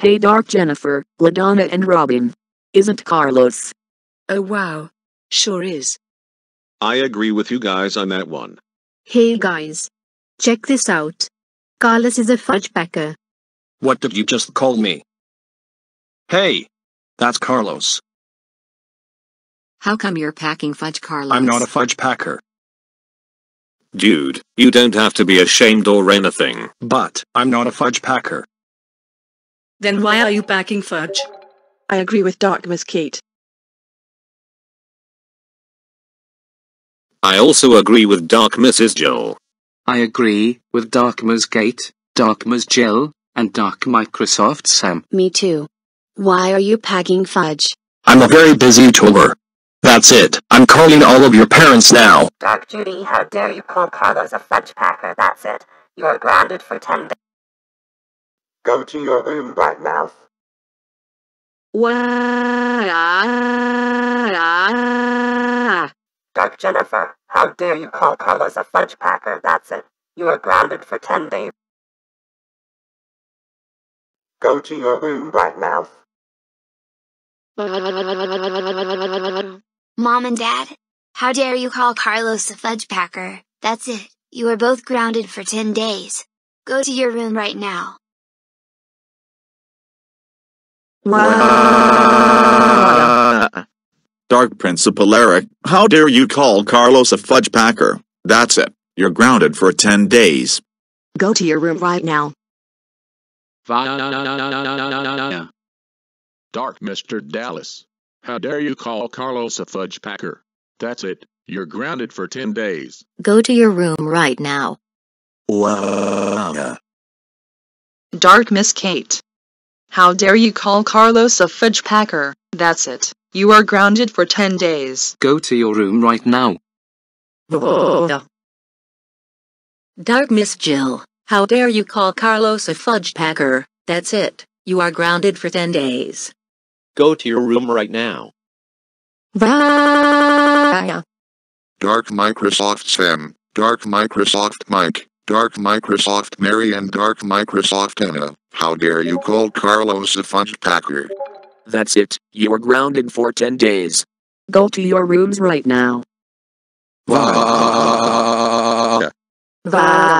Hey Dark Jennifer, LaDonna and Robin. Isn't Carlos? Oh wow. Sure is. I agree with you guys on that one. Hey guys. Check this out. Carlos is a fudge packer. What did you just call me? Hey! That's Carlos. How come you're packing fudge, Carlos? I'm not a fudge packer. Dude, you don't have to be ashamed or anything. But, I'm not a fudge packer. Then why are you packing fudge? I agree with Dark Miss Kate. I also agree with Dark Mrs. Joel. I agree with Dark Ms. Kate, Dark Ms. Jill, and Dark Microsoft Sam. Me too. Why are you packing fudge? I'm a very busy tour. That's it. I'm calling all of your parents now. Dark Judy, how dare you call Carlos a fudge packer? That's it. You are grounded for 10 days. Go to your room, bright mouth. Dark Jennifer, how dare you call Carlos a fudge packer? That's it. You are grounded for 10 days. Go to your room, bright mouth. Mom and Dad? How dare you call Carlos a fudge packer? That's it. You are both grounded for 10 days. Go to your room right now. Dark Principal Eric, how dare you call Carlos a fudge packer? That's it. You're grounded for 10 days. Go to your room right now. Dark Mr. Dallas. How dare you call Carlos a fudge packer? That's it. You're grounded for 10 days. Go to your room right now. Dark Miss Kate. How dare you call Carlos a fudge packer? That's it. You are grounded for 10 days. Go to your room right now. Dark Miss Jill. How dare you call Carlos a fudge packer? That's it. You are grounded for 10 days. Go to your room right now. Dark Microsoft Sam, Dark Microsoft Mike, Dark Microsoft Mary and Dark Microsoft Anna. How dare you call Carlos a fudge packer? That's it. You are grounded for 10 days. Go to your rooms right now. Vaya. Vaya.